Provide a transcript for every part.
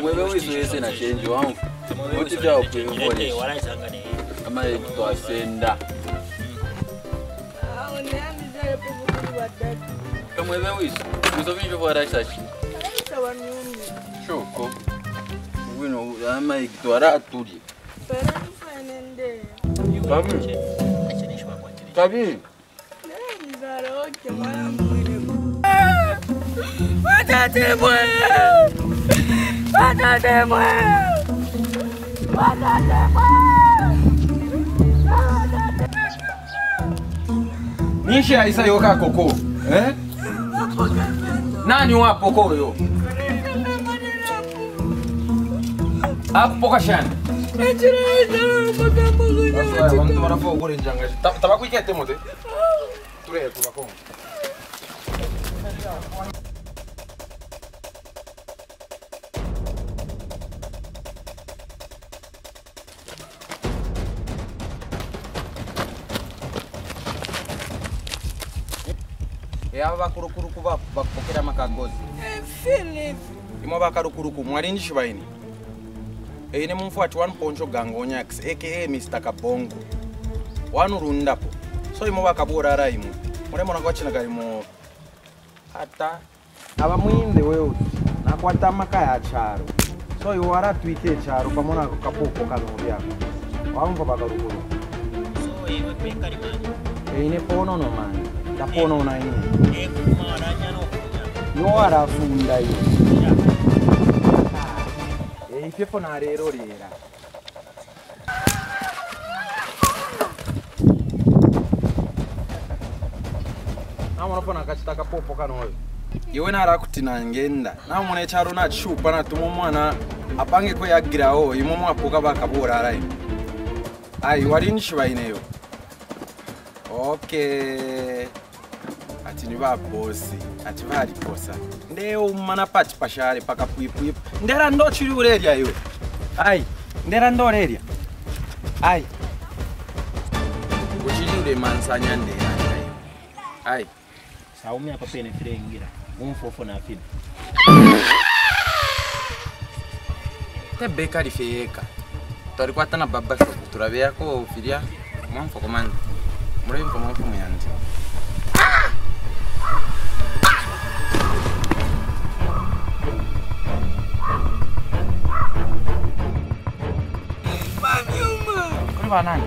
Wewe wewe uzoeze na chenji wangu. Otija upeone. Kama twasenda. Kama wewe wizo. Wizo vingi vya raisa. Choko. Wino ama ikitwara atuli. Kabi. Kabi. Nzaro ke mara mwili. Watatebwe. Attendez-moi Attendez-moi Nishi aisa yoka koko eh? Nani wa poko yo Apoka ah, shana vantu vanafa kurinjanga tava kuikete mote turehe kuvakonga eya vakurukuruku vakupokera makagozi eh, philip imo vakarukuruku mwari ndichivaini eh, ine mufuati wanuponjo gangonyax aka mr kabhongo wanurundapo so imo vakaburara imwe mune munanga wachinakari muoro ata ava muinde weos nakwatamakaya charo so iwo wara twite charo pamunaka kapoko kanhuri yako vamva vakarukuruku eh, ine pononomani ndapoonaona ine nowarafunda i ah. eipepo narerorera namunopona kachita kapopo kanoyo iwe nara kuti nangenda namune charona chupa natumo mwana apange kweyagirawo imo mwapoka vakaboorara i ai wariini chivaineyo okay ati ni ba bosi ati balikosa ndeyo umana pati pashale paka pwipwipa ndera ndo chiri ulelya iwe ai ndera ndo lelya ai kuchili mansanya ndera ai saumi apa pene file ingira umfofo na afina tebeka lifeeka twalikwata na baba turabeyako filya mwamfo komanda mwamfo mwamfo mwamfo ah! k u n a nani?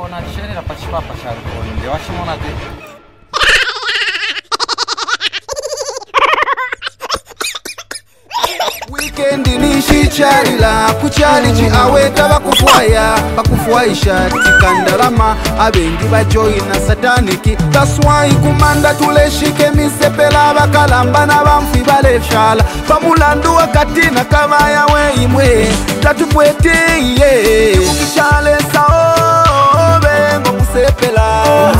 Ona chirera pachipapa cha r k o n i ndewachimona te tichalila kuchali chiaweta vakufwaya vakufwaisha tikandalama avengi vajoina sataniki vaswai kumanda tuleshike misepela vakalamba na vamfi valeshala vamulandu wakatina kavaya weimwe tatupwetiye ukichalesa ovengo musepela oh.